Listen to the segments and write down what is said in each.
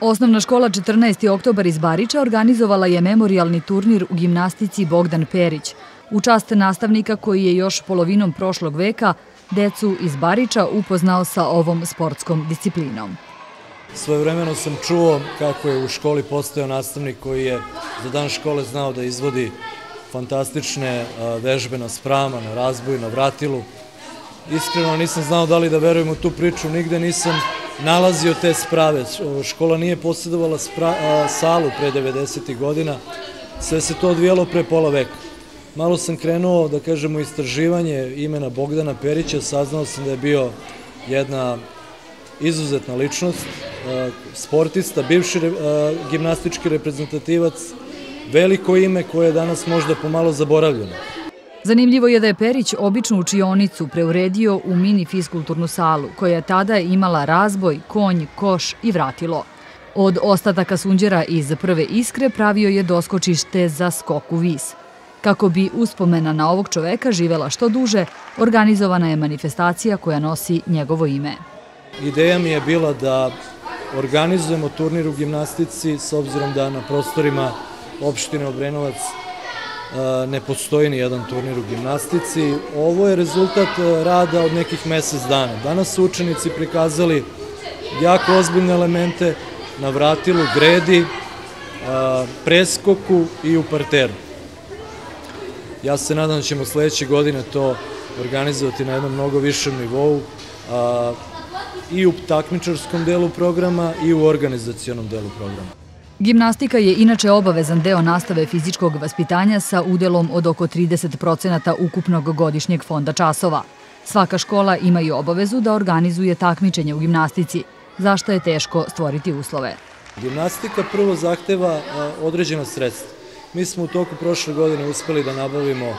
Osnovna škola 14. oktobar iz Bariča organizovala je memorialni turnir u gimnastici Bogdan Perić, u čast nastavnika koji je još polovinom prošlog veka decu iz Bariča upoznao sa ovom sportskom disciplinom. Svoje vremeno sam čuo kako je u školi postojao nastavnik koji je za dan škole znao da izvodi fantastične vežbe na sprama, na razboju, na vratilu. Iskreno nisam znao da li da verujem u tu priču, nigde nisam nalazio te sprave. Škola nije posjedovala salu pre 90. godina, sve se to odvijelo pre pola veka. Malo sam krenuo, da kažemo, istraživanje imena Bogdana Perića, saznao sam da je bio jedna izuzetna ličnost, sportista, bivši gimnastički reprezentativac, veliko ime koje je danas možda pomalo zaboravljeno. Zanimljivo je da je Perić običnu učionicu preuredio u mini fiskulturnu salu, koja je tada imala razboj, konj, koš i vratilo. Od ostataka sunđera iz prve iskre pravio je doskočište za skok u vis. Kako bi uspomena na ovog čoveka živela što duže, organizovana je manifestacija koja nosi njegovo ime. Ideja mi je bila da organizujemo turnir u gimnastici s obzirom da na prostorima opštine Obrenovac ne postoji ni jedan turnir u gimnastici. Ovo je rezultat rada od nekih mesec dana. Danas su učenici prikazali jako ozbiljne elemente na vratilu, gredi, preskoku i u parteru. Ja se nadam da ćemo sledeće godine to organizovati na jednom mnogo višem nivou i u takmičarskom delu programa i u organizacijonom delu programa. Gimnastika je inače obavezan deo nastave fizičkog vaspitanja sa udelom od oko 30% ukupnog godišnjeg fonda časova. Svaka škola ima i obavezu da organizuje takmičenje u gimnastici, zašto je teško stvoriti uslove. Gimnastika prvo zahteva određena sredstva. Mi smo u toku prošle godine uspeli da nabavimo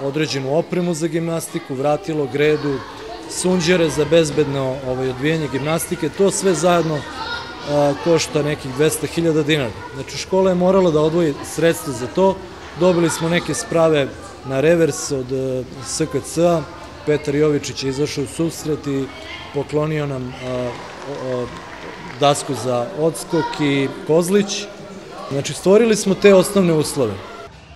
određenu opremu za gimnastiku, vratilo, gredu, sunđere za bezbedno ovaj, odvijanje gimnastike. To sve zajedno košta nekih 200.000 dinara. Znači škola je morala da odvoji sredstva za to. Dobili smo neke sprave na revers od e, SKC-a. Petar Jovičić je izašao u susret i poklonio nam dasku za odskok i kozlić. Znači stvorili smo te osnovne uslove.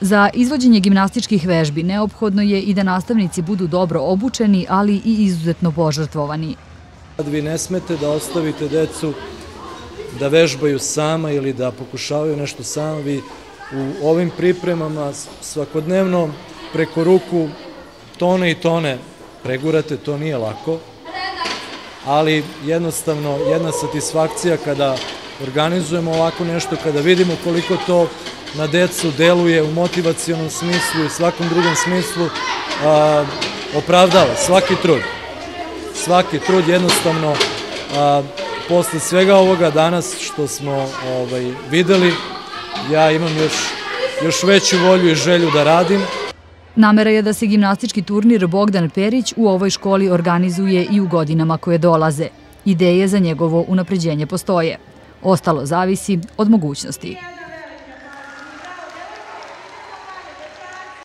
Za izvođenje gimnastičkih vežbi neophodno je i da nastavnici budu dobro obučeni, ali i izuzetno požrtvovani. Vi ne smete da ostavite decu da vežbaju sama ili da pokušavaju nešto sami. Vi u ovim pripremama svakodnevno preko ruku tone i tone pregurate, to nije lako, ali jednostavno jedna satisfakcija kada organizujemo ovako nešto, kada vidimo koliko to na decu deluje u motivacijonom smislu i svakom drugom smislu, opravdava svaki trud. Svaki trud jednostavno posle svega ovoga danas što smo ovaj, videli, ja imam još, još veću volju i želju da radim. Namera je da se gimnastički turnir Bogdan Perić u ovoj školi organizuje i u godinama koje dolaze. Ideje za njegovo unapređenje postoje. Ostalo zavisi od mogućnosti.